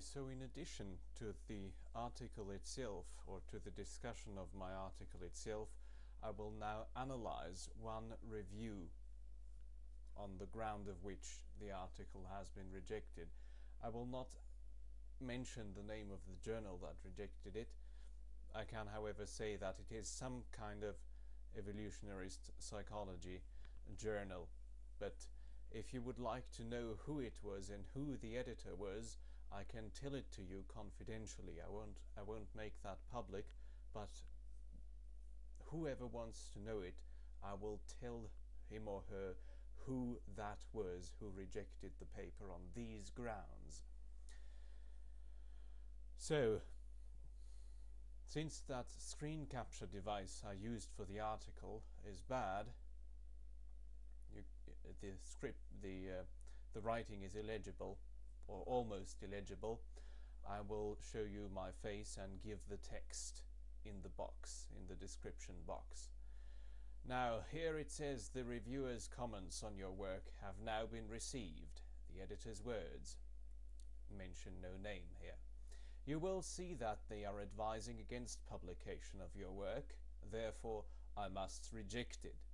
So in addition to the article itself or to the discussion of my article itself, I will now analyze one review on the ground of which the article has been rejected. I will not mention the name of the journal that rejected it. I can however say that it is some kind of evolutionarist psychology journal but if you would like to know who it was and who the editor was I can tell it to you confidentially. I won't I won't make that public but whoever wants to know it I will tell him or her who that was who rejected the paper on these grounds. So since that screen capture device I used for the article is bad you, the script the uh, the writing is illegible or almost illegible I will show you my face and give the text in the box in the description box. Now here it says the reviewer's comments on your work have now been received. The editor's words mention no name here. You will see that they are advising against publication of your work therefore I must reject it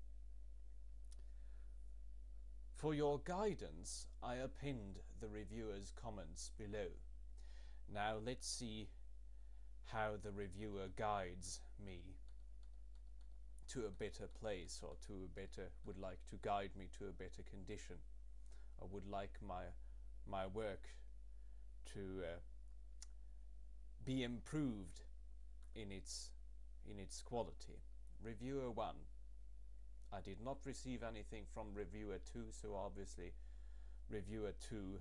for your guidance, I append the reviewer's comments below. Now let's see how the reviewer guides me to a better place or to a better, would like to guide me to a better condition. I would like my, my work to uh, be improved in its, in its quality. Reviewer 1 I did not receive anything from reviewer 2 so obviously reviewer 2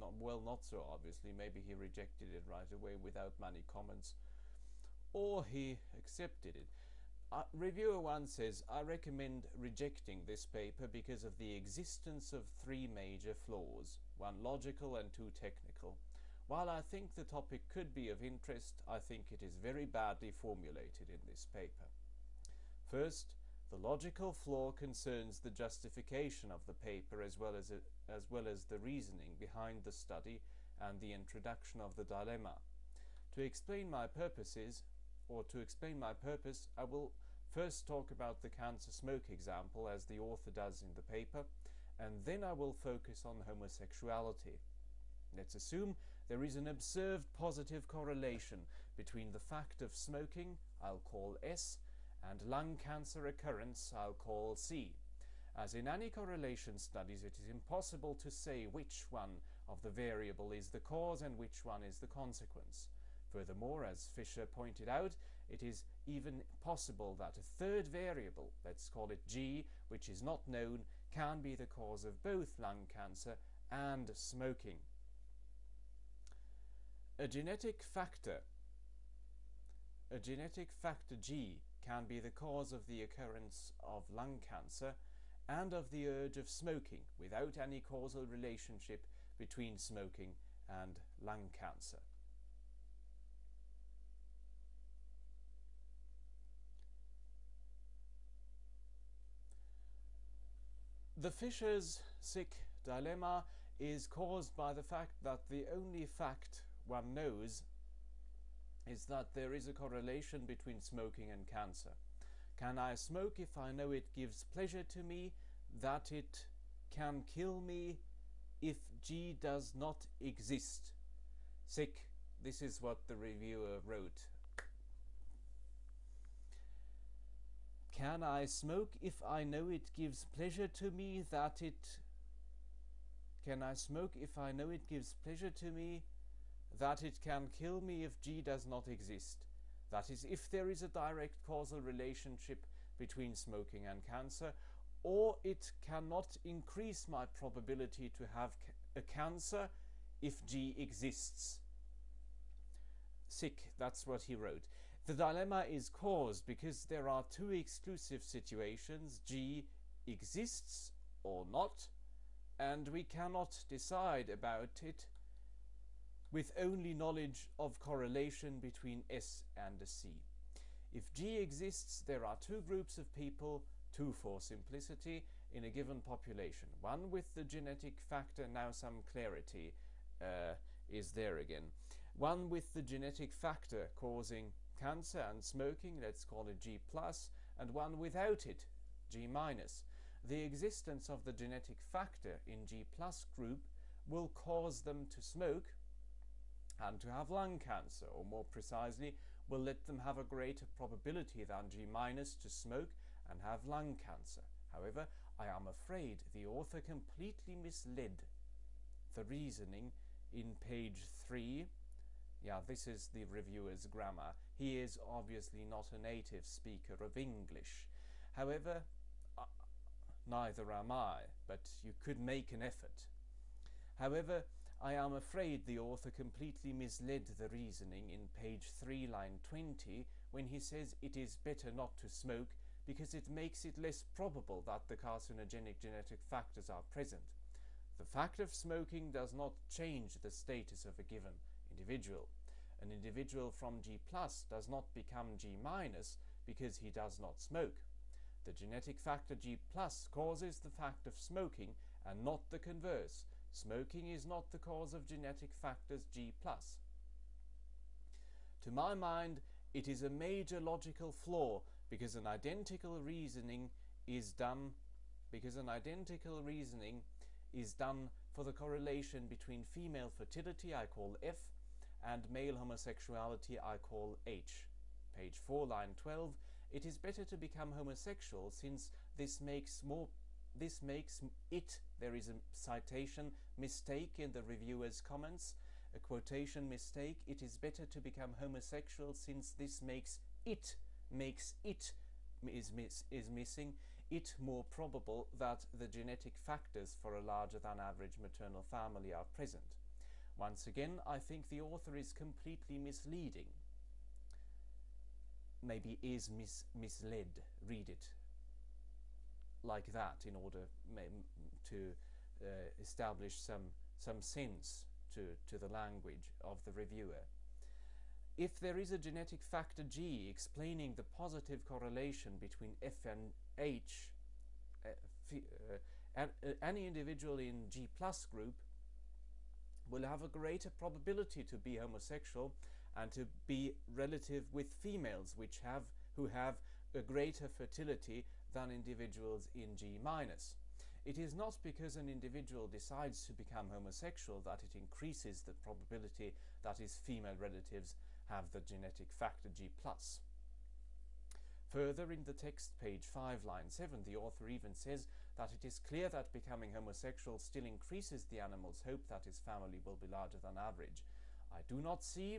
not well not so obviously. Maybe he rejected it right away without many comments or he accepted it. Uh, reviewer 1 says I recommend rejecting this paper because of the existence of three major flaws one logical and two technical while I think the topic could be of interest, I think it is very badly formulated in this paper. First, the logical flaw concerns the justification of the paper as well as, it, as well as the reasoning behind the study and the introduction of the dilemma. To explain my purposes, or to explain my purpose, I will first talk about the cancer smoke example as the author does in the paper, and then I will focus on homosexuality. Let's assume there is an observed positive correlation between the fact of smoking, I'll call S, and lung cancer occurrence, I'll call C. As in any correlation studies, it is impossible to say which one of the variable is the cause and which one is the consequence. Furthermore, as Fisher pointed out, it is even possible that a third variable, let's call it G, which is not known, can be the cause of both lung cancer and smoking. A genetic factor, a genetic factor G can be the cause of the occurrence of lung cancer and of the urge of smoking without any causal relationship between smoking and lung cancer. The Fisher's sic dilemma is caused by the fact that the only fact one knows is that there is a correlation between smoking and cancer. Can I smoke if I know it gives pleasure to me, that it can kill me if G does not exist? Sic, this is what the reviewer wrote. Can I smoke if I know it gives pleasure to me that it... Can I smoke if I know it gives pleasure to me that it can kill me if G does not exist. That is, if there is a direct causal relationship between smoking and cancer, or it cannot increase my probability to have a cancer if G exists. Sic, that's what he wrote. The dilemma is caused because there are two exclusive situations, G exists or not, and we cannot decide about it with only knowledge of correlation between S and a C. If G exists, there are two groups of people, two for simplicity, in a given population. One with the genetic factor, now some clarity uh, is there again. One with the genetic factor causing cancer and smoking, let's call it G+, and one without it, G-. Minus. The existence of the genetic factor in G plus group will cause them to smoke and to have lung cancer, or more precisely, will let them have a greater probability than G- to smoke and have lung cancer. However, I am afraid the author completely misled the reasoning in page 3. Yeah, this is the reviewer's grammar. He is obviously not a native speaker of English. However, uh, neither am I, but you could make an effort. However, I am afraid the author completely misled the reasoning in page 3, line 20, when he says it is better not to smoke because it makes it less probable that the carcinogenic genetic factors are present. The fact of smoking does not change the status of a given individual. An individual from G plus does not become G minus because he does not smoke. The genetic factor G plus causes the fact of smoking and not the converse. Smoking is not the cause of genetic factors G plus. To my mind, it is a major logical flaw because an identical reasoning is done because an identical reasoning is done for the correlation between female fertility, I call F, and male homosexuality, I call H. Page 4, line 12. It is better to become homosexual since this makes more this makes it, there is a citation mistake in the reviewer's comments, a quotation mistake. It is better to become homosexual since this makes it makes it is, miss, is missing, it more probable that the genetic factors for a larger than average maternal family are present. Once again, I think the author is completely misleading. Maybe is mis misled. Read it like that in order to uh, establish some some sense to, to the language of the reviewer. If there is a genetic factor G explaining the positive correlation between F and H, uh, uh, uh, any individual in G plus group will have a greater probability to be homosexual and to be relative with females which have who have a greater fertility than individuals in G minus. It is not because an individual decides to become homosexual that it increases the probability that his female relatives have the genetic factor G+. Further in the text, page 5, line 7, the author even says that it is clear that becoming homosexual still increases the animal's hope that his family will be larger than average. I do not see,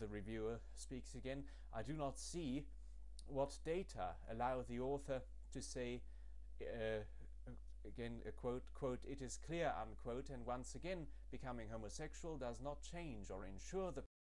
the reviewer speaks again, I do not see what data allow the author to say uh, again a quote quote it is clear unquote and once again becoming homosexual does not change or ensure the